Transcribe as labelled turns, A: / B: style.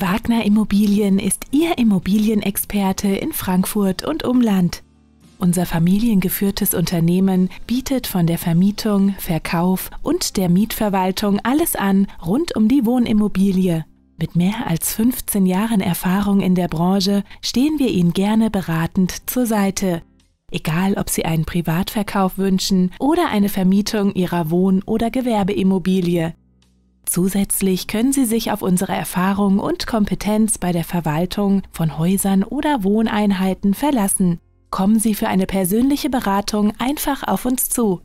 A: Wagner Immobilien ist Ihr Immobilienexperte in Frankfurt und Umland. Unser familiengeführtes Unternehmen bietet von der Vermietung, Verkauf und der Mietverwaltung alles an rund um die Wohnimmobilie. Mit mehr als 15 Jahren Erfahrung in der Branche stehen wir Ihnen gerne beratend zur Seite. Egal, ob Sie einen Privatverkauf wünschen oder eine Vermietung Ihrer Wohn- oder Gewerbeimmobilie. Zusätzlich können Sie sich auf unsere Erfahrung und Kompetenz bei der Verwaltung von Häusern oder Wohneinheiten verlassen. Kommen Sie für eine persönliche Beratung einfach auf uns zu.